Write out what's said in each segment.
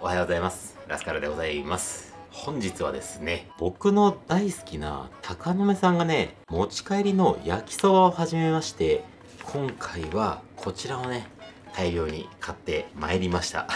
おはようございます。ラスカルでございます。本日はですね、僕の大好きな高野目さんがね、持ち帰りの焼きそばを始めまして、今回はこちらをね、大量に買ってまいりました。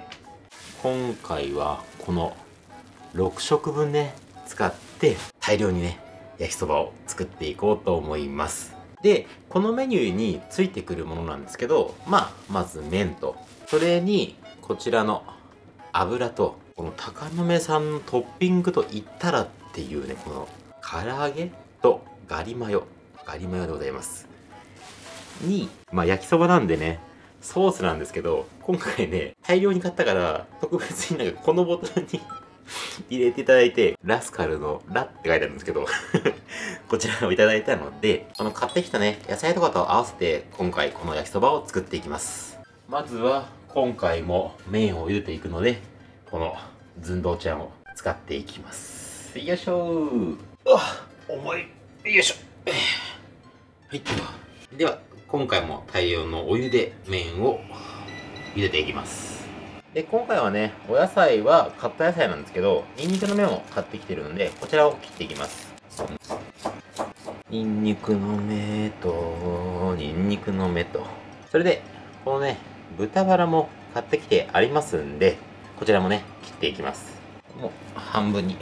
今回はこの6食分ね、使って大量にね、焼きそばを作っていこうと思います。で、このメニューについてくるものなんですけど、まあ、まず麺と、それにこちらの油と、この高野目さんのトッピングと言ったらっていうね、この唐揚げとガリマヨ、ガリマヨでございます。に、まあ焼きそばなんでね、ソースなんですけど、今回ね、大量に買ったから、特別になんかこのボトルに 入れていただいて、ラスカルのラって書いてあるんですけど、こちらをいただいたので、この買ってきたね、野菜とかと合わせて、今回この焼きそばを作っていきます。まずは、今回も麺を茹でていくので、この寸胴ちゃんを使っていきます。よいしょー。うわ、重い。よいしょ。はい。では、今回も大量のお湯で麺を茹でていきます。で、今回はね、お野菜はカット野菜なんですけど、ニンニクの麺を買ってきてるので、こちらを切っていきます。ニンニクの芽と、ニンニクの芽と。それで、このね、豚バラも買ってきてありますんで、こちらもね、切っていきます。もう、半分に。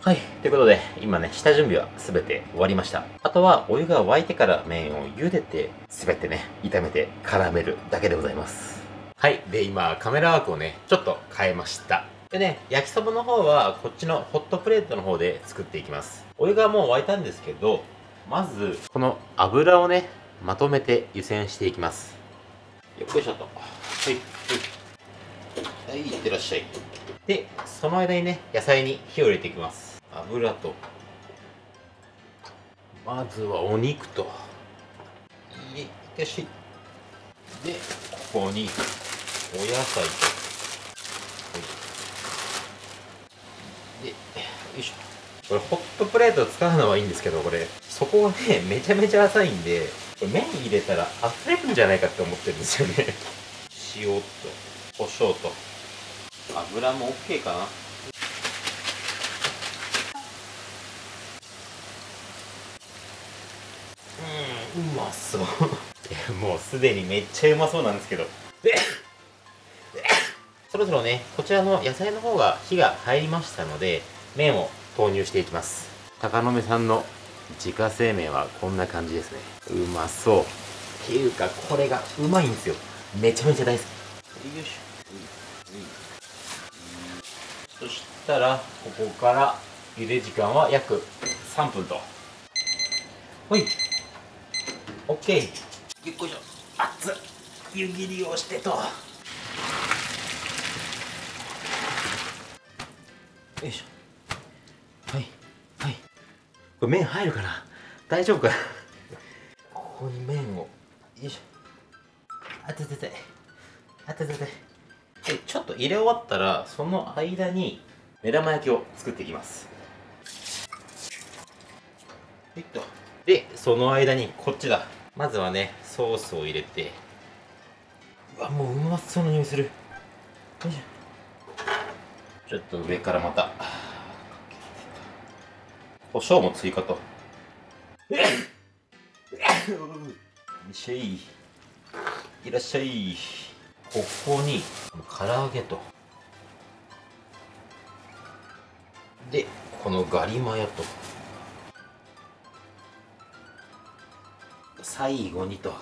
はい。ということで、今ね、下準備はすべて終わりました。あとは、お湯が沸いてから麺を茹でて、すべてね、炒めて絡めるだけでございます。はい。で、今、カメラワークをね、ちょっと変えました。でね、焼きそばの方は、こっちのホットプレートの方で作っていきます。お湯がもう沸いたんですけど、まず、この油をね、まとめて湯煎していきます。よっこいしょと。はい。はい。はい、いってらっしゃい。で、その間にね、野菜に火を入れていきます。油と、まずはお肉と、いいってらっしゃい。で、ここに、お野菜と、はいで、よいしょ。これホットプレートを使うのはいいんですけど、これ、そこがね、めちゃめちゃ浅いんで、麺入れたら溢れるんじゃないかって思ってるんですよね。塩と、胡椒と、油も OK かなうん、うまそう。いやもうすでにめっちゃうまそうなんですけど。で そろそろね、こちらの野菜の方が火が入りましたので、麺を投入していきます。高野目さんの自家製麺はこんな感じですね。うまそう。っていうか、これがうまいんですよ。めちゃめちゃ大好き。よいしょ。そしたら、ここから茹で時間は約3分と。ほい。オッケー。よっこいしょ。熱っ。湯切りをしてと。よいしょ。これ麺入るかな？大丈夫かな？ここに麺を。よいしょ。あててて。あててて。で、ちょっと入れ終わったら、その間に目玉焼きを作っていきます。はいっと。で、その間にこっちだ。まずはね、ソースを入れて。うわ、もううまそうな匂いする。よいしょ。ちょっと上からまた。胡椒も追加と。いらっしゃい。いらっしゃい。ここに、唐揚げと。で、このガリマヨと。最後にと。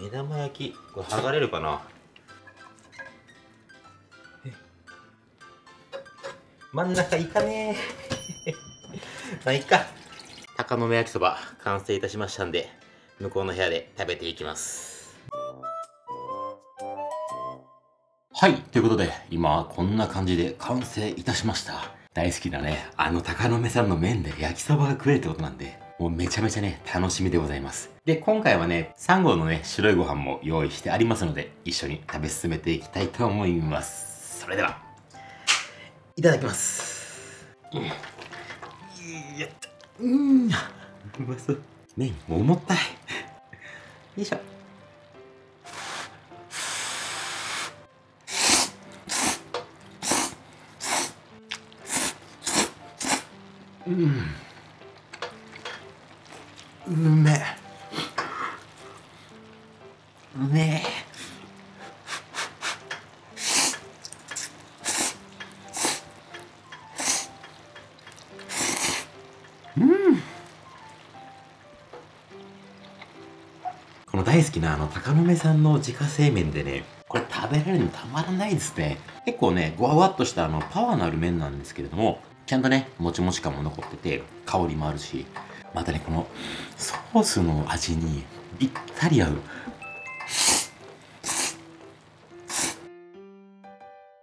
目玉焼き、これ剥がれるかな？真ん中いかねえ。まあいいか。高野目焼きそば完成いたしましたんで、向こうの部屋で食べていきます。はい、ということで、今はこんな感じで完成いたしました。大好きなね、あの高野目さんの麺で焼きそばが食えるってことなんで、もうめちゃめちゃね、楽しみでございます。で、今回はね、3合のね、白いご飯も用意してありますので、一緒に食べ進めていきたいと思います。それでは、いただきます。うん。やったうん。うまそう。麺重たい。よいしょ。うん。うめ。うめ。え好きなあの高野目さんの自家製麺でねこれ食べられるのたまらないですね。結構ねごわわっとしたあのパワーのある麺なんですけれどもちゃんとねもちもち感も残ってて香りもあるしまたねこのソースの味にぴったり合う。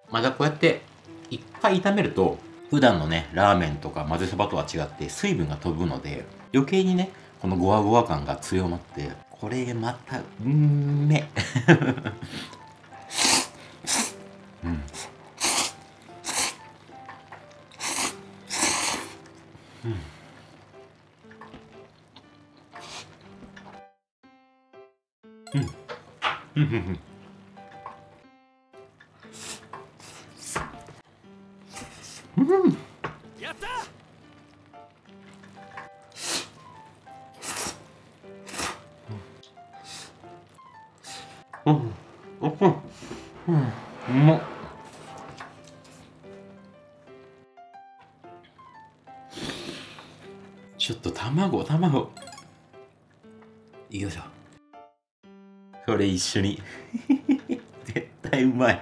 またこうやっていっぱい炒めると普段のねラーメンとか混ぜそばとは違って水分が飛ぶので余計にねこのゴワゴワ感が強まってこれまたうん。めうん。うん。うん。うん。うん。うん。やったうん、う、まっ。ちょっと卵、卵。よいしょ。これ一緒に。絶対うまい。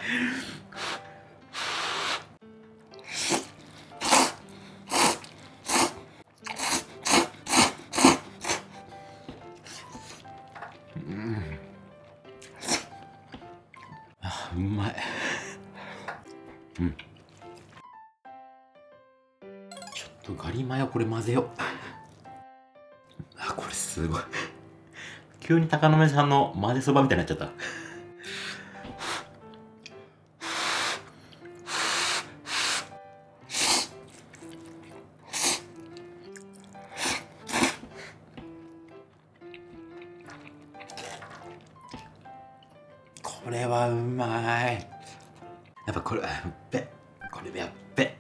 うん。うまい。うん。ちょっとガリマヨこれ混ぜよう。あこれすごい。急に高野目さんの混ぜそばみたいになっちゃった。これはうまい。やっぱこれやっべこれやっべ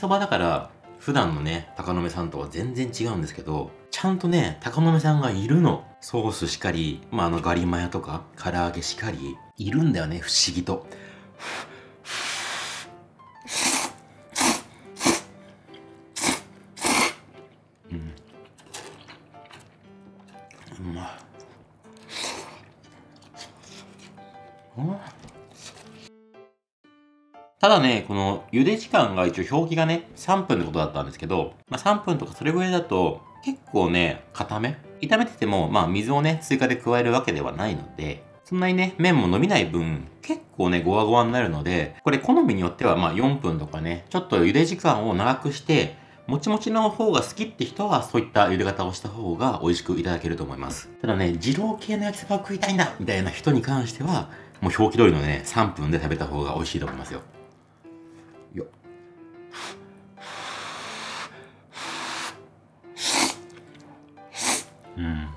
そばだから普段のね、高野目さんとは全然違うんですけど、ちゃんとね、高野目さんがいるの。ソースしかり、まあ、あのガリマヤとか、唐揚げしかり、いるんだよね、不思議と。うん。うまい。ただね、この茹で時間が一応表記がね、3分ってことだったんですけど、まあ、3分とかそれぐらいだと結構ね、固め？炒めてても、まあ水をね、追加で加えるわけではないので、そんなにね、麺も伸びない分、結構ね、ゴワゴワになるので、これ好みによってはまあ4分とかね、ちょっと茹で時間を長くして、もちもちの方が好きって人はそういった茹で方をした方が美味しくいただけると思います。ただね、二郎系の焼きそば食いたいんだみたいな人に関しては、もう表記通りのね、3分で食べた方が美味しいと思いますよ。うん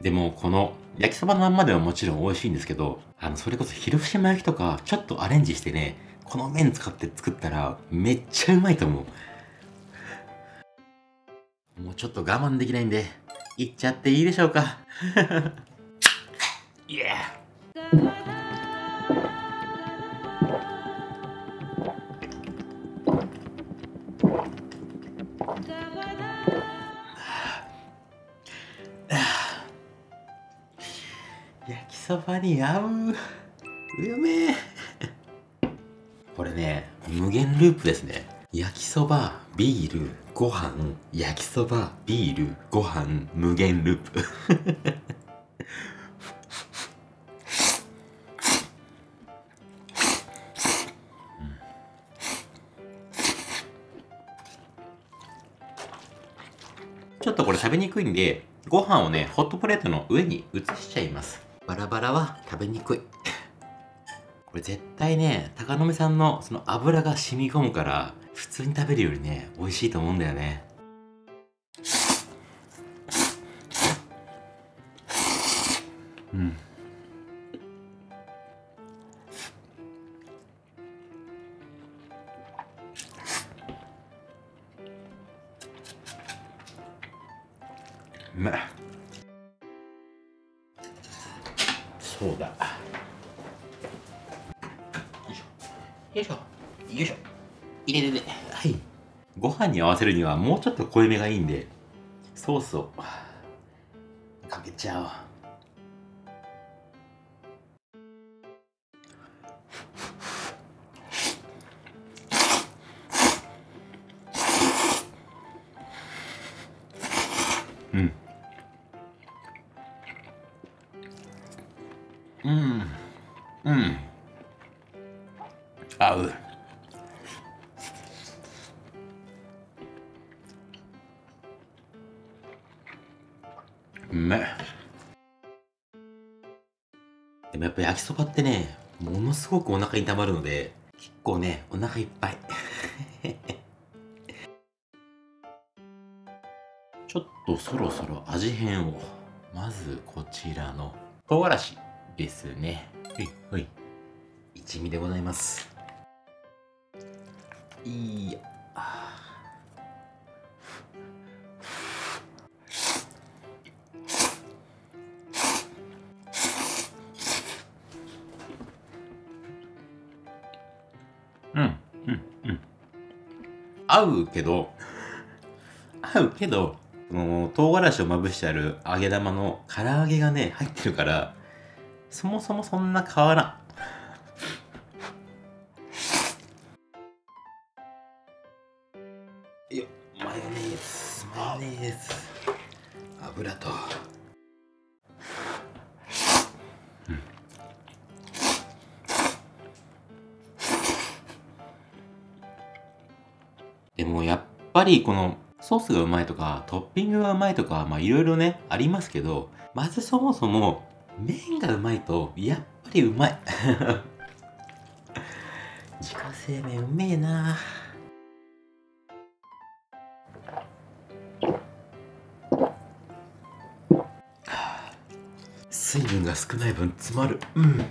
でもこの焼きそばのまんまではもちろん美味しいんですけどあのそれこそ広島焼きとかちょっとアレンジしてねこの麺使って作ったらめっちゃうまいと思う。もうちょっと我慢できないんで、行っちゃっていいでしょうか。イエー焼きそばに合う。うめ これね無限ループですね。焼きそばビール。ご飯焼きそばビールご飯無限ループ。ちょっとこれ食べにくいんでご飯をねホットプレートの上に移しちゃいます。バラバラは食べにくい。これ絶対ね高野目さんのその油が染み込むから普通に食べるよりね、美味しいと思うんだよね。うん。せるにはもうちょっと濃いめがいいんでソースをかけちゃおう。でもやっぱ焼きそばってねものすごくお腹にたまるので結構ねお腹いっぱい。ちょっとそろそろ味変を。まずこちらの唐辛子ですね。はいはい。一味でございます。いやうんうん。合うけど合うけどこの唐辛子をまぶしてある揚げ玉の唐揚げがね入ってるからそもそもそんな変わらりこのソースがうまいとかトッピングがうまいとかまあいろいろねありますけどまずそもそも麺がうまいとやっぱりうまい。自家製麺うめえな。水分が少ない分詰まる。うん。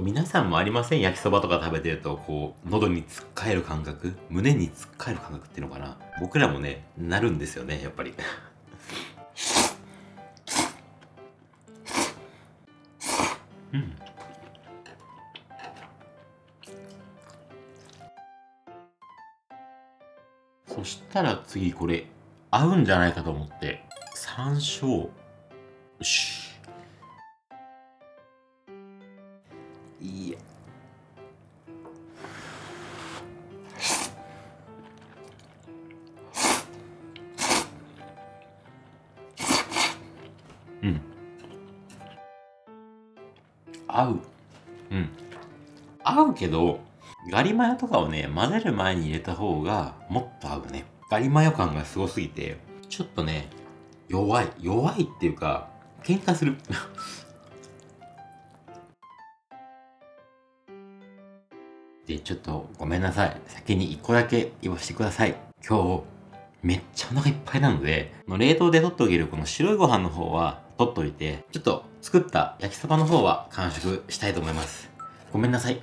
皆さんもありません？焼きそばとか食べてるとこう喉につっかえる感覚？胸につっかえる感覚っていうのかな？僕らもねなるんですよねやっぱり。そしたら次これ合うんじゃないかと思って山椒。けどガリマヨとかをね混ぜる前に入れた方がもっと合うね。ガリマヨ感がすごすぎてちょっとね弱い。弱いっていうか喧嘩する。でちょっとごめんなさい。先に1個だけ言わせてください。今日めっちゃお腹いっぱいなので冷凍で取っておけるこの白いご飯の方は取っといてちょっと作った焼きそばの方は完食したいと思います。ごめんなさい。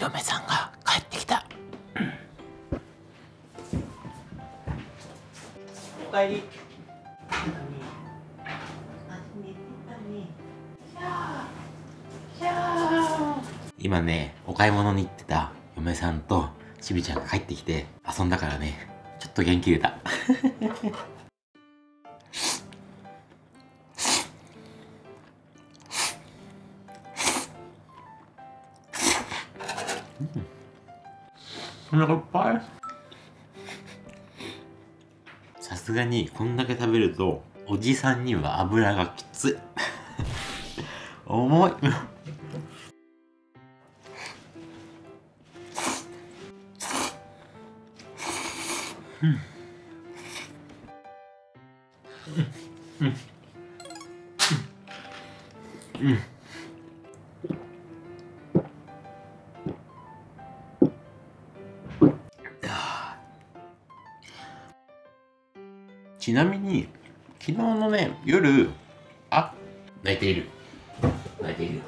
嫁さんが帰ってきた。おかえり。今ねお買い物に行ってた嫁さんとちびちゃんが帰ってきて遊んだからね。ちょっと元気出たお腹いっぱいさすがにこんだけ食べるとおじさんには油がきつい。重い。う ん泣いている。泣いている。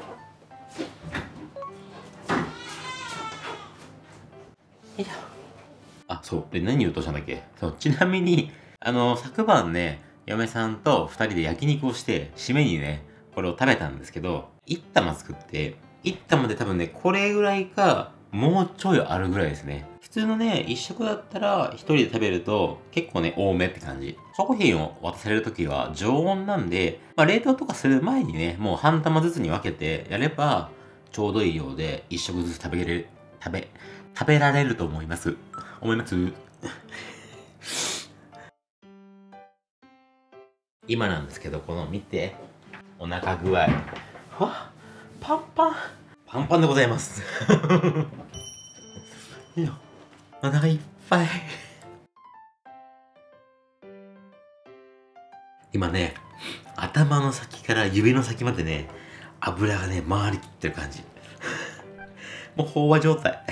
あそう。で何言おうとしたんだっけ？そうちなみにあの昨晩ね嫁さんと2人で焼肉をして締めにねこれを食べたんですけど1玉作って1玉で多分ねこれぐらいかもうちょいあるぐらいですね普通のね、一食だったら一人で食べると結構ね、多めって感じ。商品を渡されるときは常温なんで、まあ、冷凍とかする前にね、もう半玉ずつに分けてやればちょうどいいようで一食ずつ食べれる、食べ、食べられると思います。思います？今なんですけど、この見て、お腹具合。わパンパン。パンパンでございます。いいよ。お腹いっぱい。今ね、頭の先から指の先までね、油がね、回りきってる感じ。もう飽和状態。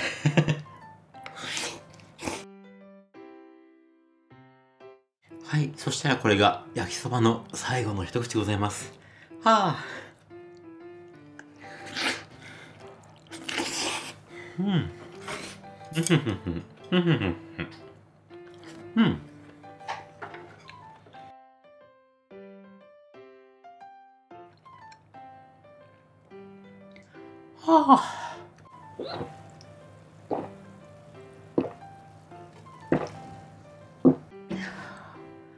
はい、そしたらこれが焼きそばの最後の一口ございます。はあ。うん。うん。はあ。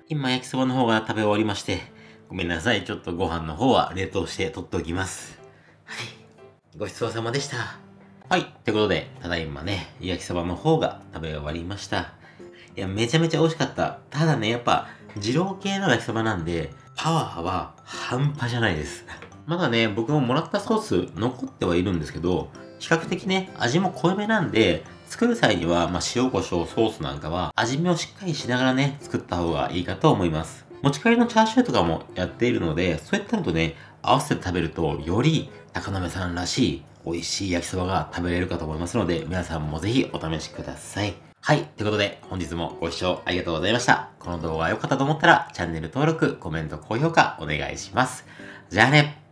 今焼きそばの方が食べ終わりまして、ごめんなさい。ちょっとご飯の方は冷凍して取っておきます。はい。ごちそうさまでした。はい。ってことで、ただいまね、焼きそばの方が食べ終わりました。いや、めちゃめちゃ美味しかった。ただね、やっぱ、二郎系の焼きそばなんで、パワーは半端じゃないです。まだね、僕ももらったソース残ってはいるんですけど、比較的ね、味も濃いめなんで、作る際には、まあ、塩胡椒ソースなんかは、味見をしっかりしながらね、作った方がいいかと思います。持ち帰りのチャーシューとかもやっているので、そういったのとね、合わせて食べると、より高鍋さんらしい美味しい焼きそばが食べれるかと思いますので、皆さんもぜひお試しください。はい。ということで、本日もご視聴ありがとうございました。この動画が良かったと思ったら、チャンネル登録、コメント、高評価お願いします。じゃあね